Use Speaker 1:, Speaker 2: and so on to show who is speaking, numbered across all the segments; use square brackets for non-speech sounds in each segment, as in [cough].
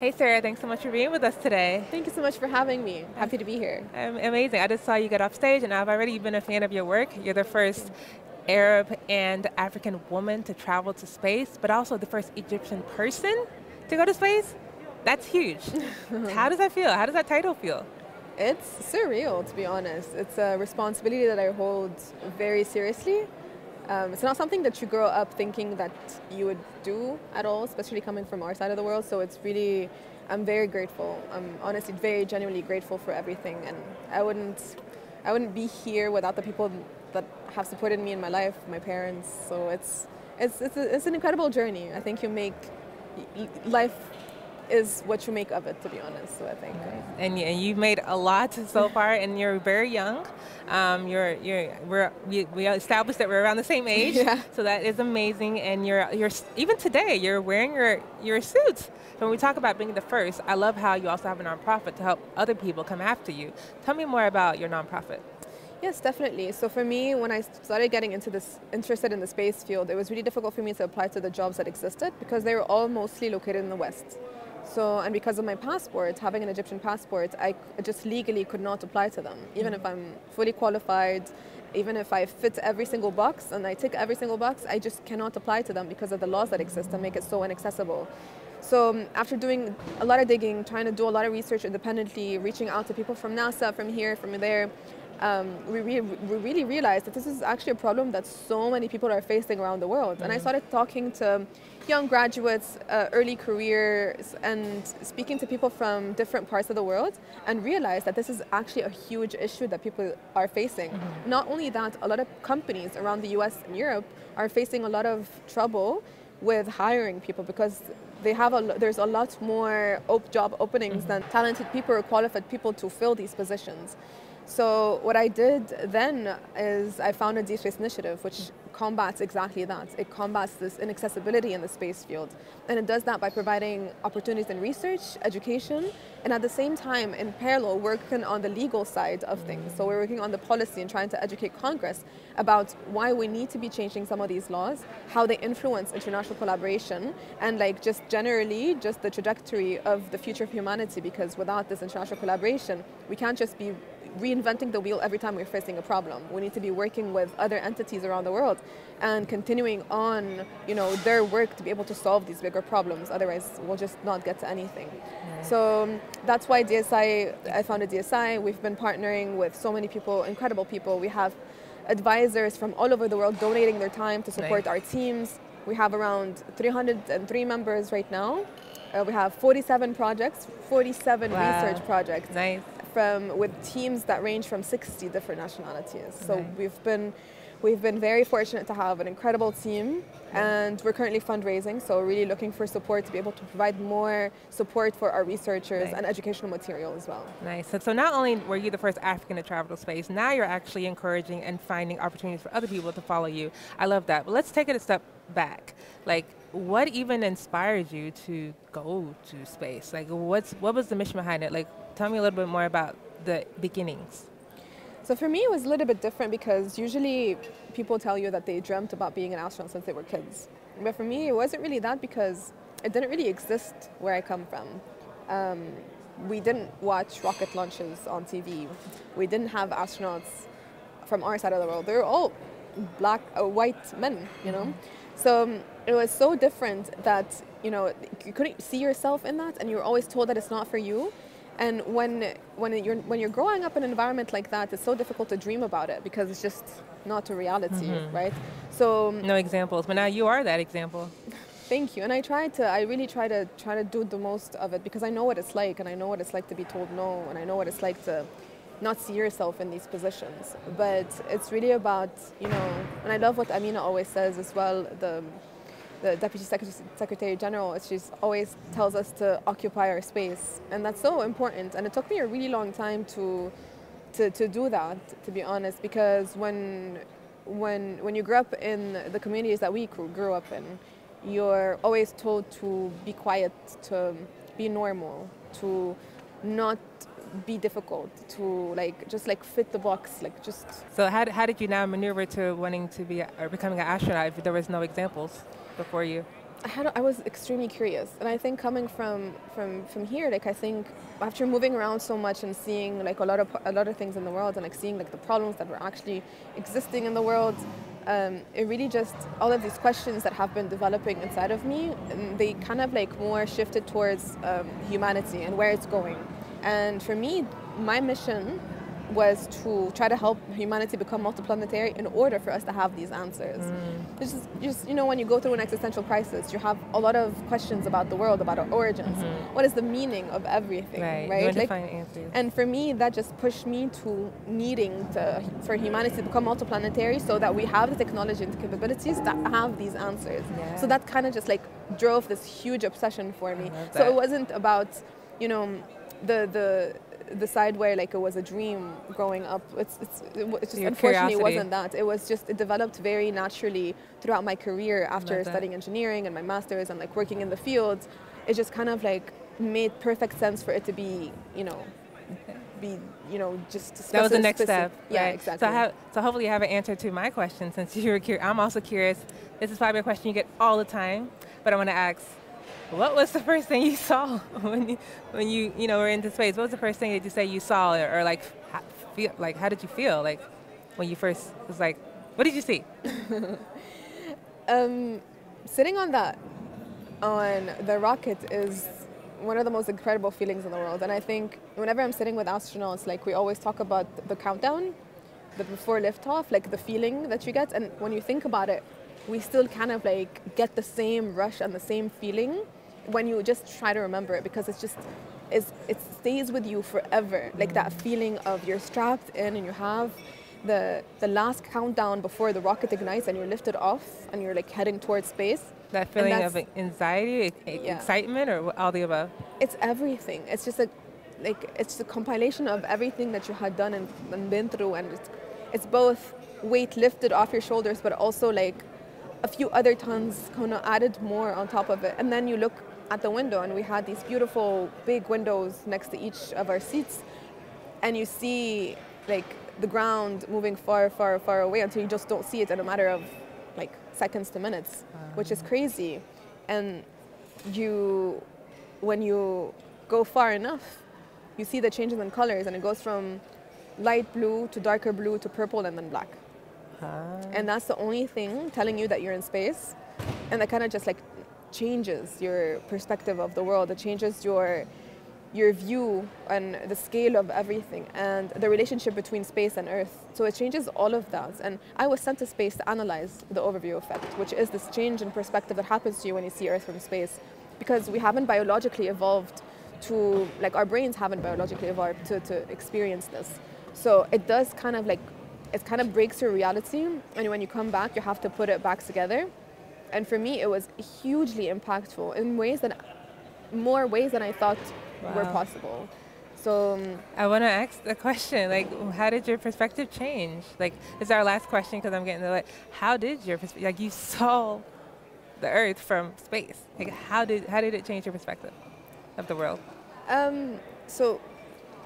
Speaker 1: Hey Sara, thanks so much for being with us today.
Speaker 2: Thank you so much for having me. Happy to be here.
Speaker 1: Um, amazing. I just saw you get off stage and I've already been a fan of your work. You're the first Arab and African woman to travel to space, but also the first Egyptian person to go to space. That's huge. [laughs] How does that feel? How does that title feel?
Speaker 2: It's surreal, to be honest. It's a responsibility that I hold very seriously. Um, it's not something that you grow up thinking that you would do at all, especially coming from our side of the world. So it's really, I'm very grateful. I'm honestly very genuinely grateful for everything, and I wouldn't, I wouldn't be here without the people that have supported me in my life, my parents. So it's, it's, it's, a, it's an incredible journey. I think you make life is what you make of it, to be honest. So I think.
Speaker 1: And, and you've made a lot so far, and you're very young. Um, you're, you're, we're, we, we established that we're around the same [laughs] age,
Speaker 2: yeah.
Speaker 1: so that is amazing. And you're, you're even today, you're wearing your, your suits. So when we talk about being the first, I love how you also have a nonprofit to help other people come after you. Tell me more about your nonprofit.
Speaker 2: Yes, definitely. So for me, when I started getting into this, interested in the space field, it was really difficult for me to apply to the jobs that existed because they were all mostly located in the West. So, and because of my passport, having an Egyptian passport, I just legally could not apply to them, even if I'm fully qualified, even if I fit every single box and I tick every single box, I just cannot apply to them because of the laws that exist and make it so inaccessible. So um, after doing a lot of digging, trying to do a lot of research independently, reaching out to people from NASA, from here, from there, um, we, re we, really realized that this is actually a problem that so many people are facing around the world. Mm -hmm. And I started talking to young graduates, uh, early careers, and speaking to people from different parts of the world, and realized that this is actually a huge issue that people are facing. Mm -hmm. Not only that, a lot of companies around the US and Europe are facing a lot of trouble with hiring people because they have a, there's a lot more op job openings mm -hmm. than talented people or qualified people to fill these positions. So what I did then is I founded Deep Space Initiative, which combats exactly that. It combats this inaccessibility in the space field. And it does that by providing opportunities in research, education, and at the same time, in parallel, working on the legal side of things. So we're working on the policy and trying to educate Congress about why we need to be changing some of these laws, how they influence international collaboration, and like just generally just the trajectory of the future of humanity because without this international collaboration, we can't just be reinventing the wheel every time we're facing a problem. We need to be working with other entities around the world and continuing on, you know, their work to be able to solve these bigger problems. Otherwise, we'll just not get to anything. Yeah. So um, that's why DSI, I founded DSI. We've been partnering with so many people, incredible people. We have advisors from all over the world donating their time to support our teams. We have around 303 members right now. Uh, we have 47 projects, 47 wow. research projects.
Speaker 1: Nice
Speaker 2: from with teams that range from 60 different nationalities. So we've been we've been very fortunate to have an incredible team and we're currently fundraising so really looking for support to be able to provide more support for our researchers nice. and educational material as well.
Speaker 1: Nice. So, so not only were you the first african to travel to space now you're actually encouraging and finding opportunities for other people to follow you. I love that. But let's take it a step back. Like what even inspired you to go to space? Like what's what was the mission behind it? Like Tell me a little bit more about the beginnings.
Speaker 2: So for me, it was a little bit different because usually people tell you that they dreamt about being an astronaut since they were kids. But for me, it wasn't really that because it didn't really exist where I come from. Um, we didn't watch rocket launches on TV. We didn't have astronauts from our side of the world. They were all black, uh, white men, you know. Mm-hmm. So um, it was so different that you know you couldn't see yourself in that, and you were always told that it's not for you. And when, when, you're, when you're growing up in an environment like that, it's so difficult to dream about it because it's just not a reality, mm-hmm. right?
Speaker 1: So no examples, but now you are that example.
Speaker 2: Thank you. And I try to, I really try to try to do the most of it because I know what it's like, and I know what it's like to be told no, and I know what it's like to not see yourself in these positions. But it's really about, you know, and I love what Amina always says as well. The the Deputy Secretary General, she always tells us to occupy our space. And that's so important. And it took me a really long time to, to, to do that, to be honest, because when, when, when you grow up in the communities that we grew up in, you're always told to be quiet, to be normal, to not be difficult to like just like fit the box like just
Speaker 1: so how, how did you now maneuver to wanting to be or becoming an astronaut if there was no examples before you?
Speaker 2: I had I was extremely curious, and I think coming from from from here, like I think after moving around so much and seeing like a lot of a lot of things in the world, and like seeing like the problems that were actually existing in the world, um, it really just all of these questions that have been developing inside of me, they kind of like more shifted towards um, humanity and where it's going. And for me, my mission was to try to help humanity become multiplanetary in order for us to have these answers. Mm. It's just, just, you know, when you go through an existential crisis, you have a lot of questions about the world, about our origins. Mm-hmm. What is the meaning of everything, right?
Speaker 1: right?
Speaker 2: like,
Speaker 1: answers.
Speaker 2: And for me, that just pushed me to needing to, for humanity to become multiplanetary so that we have the technology and the capabilities that have these answers. Yeah. So that kind of just like drove this huge obsession for me. So it wasn't about, you know, the the the side where like it was a dream growing up. It's, it's, it just Your unfortunately curiosity. wasn't that. It was just it developed very naturally throughout my career after studying engineering and my masters and like working in the fields. It just kind of like made perfect sense for it to be you know be you know just
Speaker 1: that was the next
Speaker 2: specific.
Speaker 1: step.
Speaker 2: Yeah,
Speaker 1: right?
Speaker 2: exactly.
Speaker 1: So, have, so hopefully you have an answer to my question since [laughs] you were curious. I'm also curious. This is probably a question you get all the time, but I want to ask what was the first thing you saw when you, when you, you know, were into space? What was the first thing that you say you saw, or, or like, how, feel, like, how did you feel, like, when you first was like, what did you see? [laughs]
Speaker 2: um, sitting on that, on the rocket is one of the most incredible feelings in the world. And I think whenever I'm sitting with astronauts, like we always talk about the countdown, the before liftoff, like the feeling that you get. And when you think about it, we still kind of like get the same rush and the same feeling when you just try to remember it because it's just it's, it stays with you forever. Like that feeling of you're strapped in and you have the the last countdown before the rocket ignites and you're lifted off and you're like heading towards space.
Speaker 1: That feeling of anxiety yeah. excitement or all the above?
Speaker 2: It's everything. It's just a like it's a compilation of everything that you had done and, and been through and it's, it's both weight lifted off your shoulders but also like a few other tons kind of added more on top of it and then you look at the window, and we had these beautiful big windows next to each of our seats, and you see like the ground moving far, far, far away until you just don't see it in a matter of like seconds to minutes, which is crazy. And you, when you go far enough, you see the changes in colors, and it goes from light blue to darker blue to purple and then black. Uh-huh. And that's the only thing telling you that you're in space. And that kind of just like changes your perspective of the world. It changes your your view and the scale of everything and the relationship between space and earth. So it changes all of that. And I was sent to space to analyze the overview effect, which is this change in perspective that happens to you when you see earth from space. Because we haven't biologically evolved to, like our brains haven't biologically evolved to, to experience this. So it does kind of like, it kind of breaks your reality. And when you come back, you have to put it back together and for me it was hugely impactful in ways that more ways than I thought wow. were possible. So um,
Speaker 1: I want to ask the question, like, how did your perspective change? Like, this is our last question because I'm getting the like, how did your perspective, like, you saw the Earth from space. Like, how did how did it change your perspective of the world?
Speaker 2: Um, so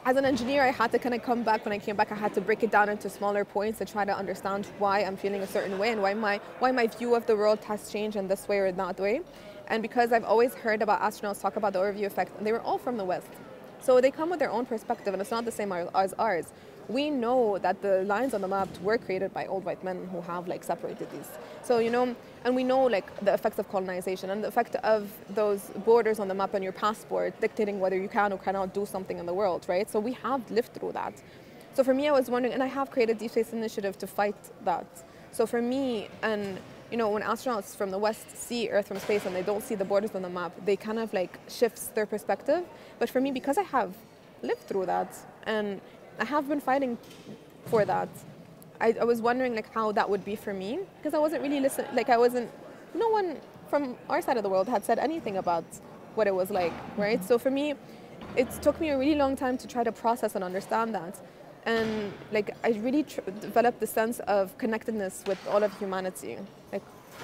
Speaker 2: as an engineer, I had to kind of come back. When I came back, I had to break it down into smaller points to try to understand why I'm feeling a certain way and why my why my view of the world has changed in this way or that way. And because I've always heard about astronauts talk about the overview effect, and they were all from the West, so they come with their own perspective, and it's not the same as ours we know that the lines on the map were created by old white men who have like separated these. So you know, and we know like the effects of colonization and the effect of those borders on the map and your passport dictating whether you can or cannot do something in the world, right? So we have lived through that. So for me, I was wondering, and I have created Deep Space Initiative to fight that. So for me, and you know, when astronauts from the West see Earth from space and they don't see the borders on the map, they kind of like shifts their perspective. But for me, because I have lived through that and I have been fighting for that. I, I was wondering like how that would be for me because I wasn't really listening. Like I wasn't. No one from our side of the world had said anything about what it was like, right? So for me, it took me a really long time to try to process and understand that. And like I really developed the sense of connectedness with all of humanity.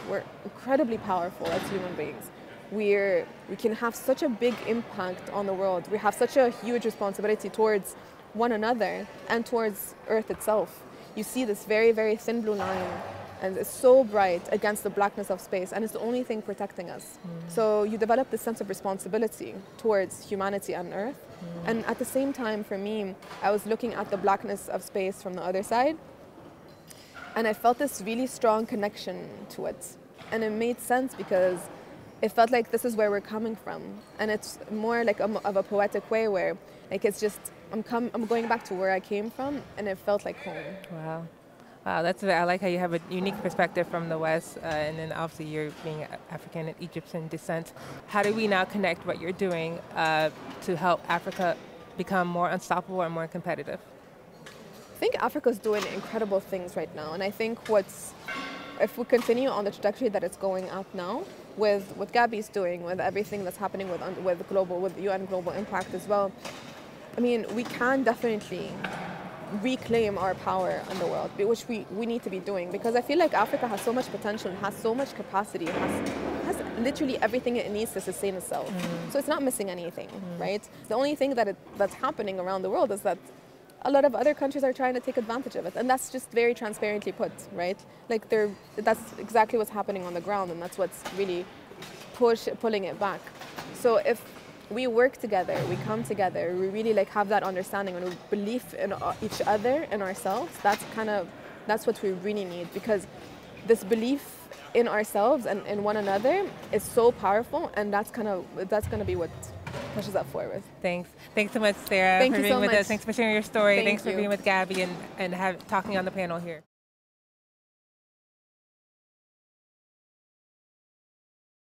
Speaker 2: We're incredibly powerful as human beings. We're we can have such a big impact on the world. We have such a huge responsibility towards one another and towards Earth itself. You see this very, very thin blue line and it's so bright against the blackness of space and it's the only thing protecting us mm. so you develop this sense of responsibility towards humanity and earth mm. and at the same time for me i was looking at the blackness of space from the other side and i felt this really strong connection to it and it made sense because it felt like this is where we're coming from and it's more like a, of a poetic way where like it's just i'm com- i'm going back to where i came from and it felt like home
Speaker 1: wow Wow, that's I like how you have a unique perspective from the West, uh, and then obviously you're being African and Egyptian descent. How do we now connect what you're doing uh, to help Africa become more unstoppable and more competitive?
Speaker 2: I think Africa's doing incredible things right now, and I think what's if we continue on the trajectory that it's going up now, with what Gabby's doing, with everything that's happening with with global, with UN Global Compact as well, I mean, we can definitely reclaim our power in the world, which we, we need to be doing because I feel like Africa has so much potential, has so much capacity, has, has literally everything it needs to sustain itself. Mm. So it's not missing anything, mm. right? The only thing that it, that's happening around the world is that a lot of other countries are trying to take advantage of it, and that's just very transparently put, right? Like they're, that's exactly what's happening on the ground, and that's what's really push pulling it back. So if we work together, we come together, we really like have that understanding and belief in uh, each other and ourselves. That's kind of that's what we really need because this belief in ourselves and in one another is so powerful, and that's kind of that's going to be what pushes us forward.
Speaker 1: Thanks. Thanks so much, Sara,
Speaker 2: Thank
Speaker 1: for being
Speaker 2: so
Speaker 1: with
Speaker 2: much.
Speaker 1: us. Thanks for sharing your story.
Speaker 2: Thank
Speaker 1: Thanks
Speaker 2: you.
Speaker 1: for being with Gabby and, and have, talking on the panel here.